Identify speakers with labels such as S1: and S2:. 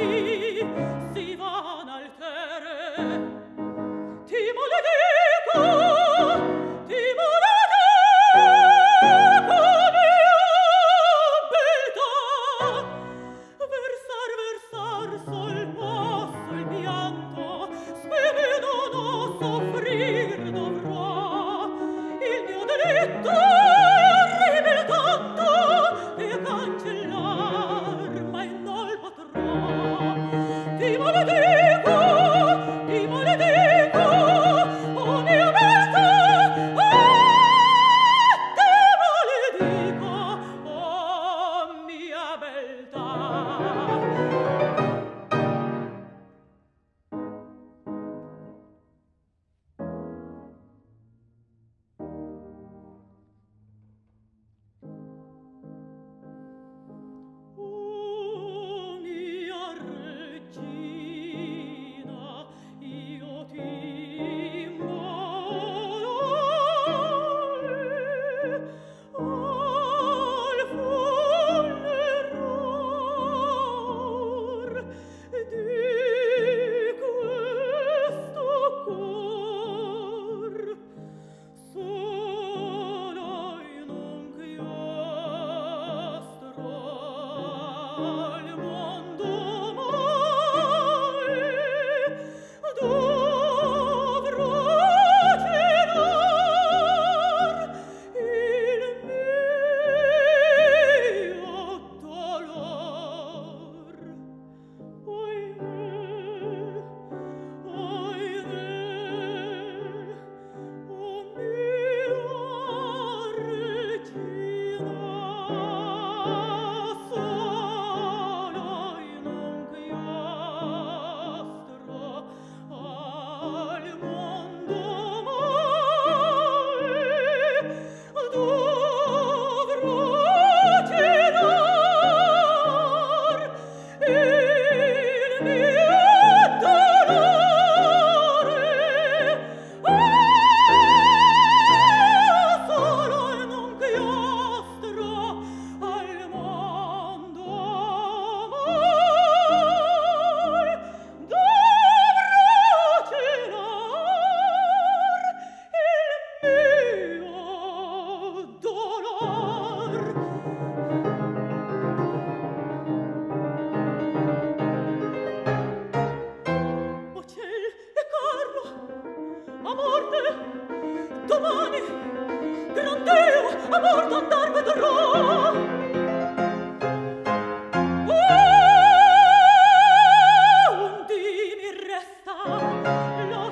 S1: mai si va domani gran Dio amor d'andar vedrò. Oh, di mi resta la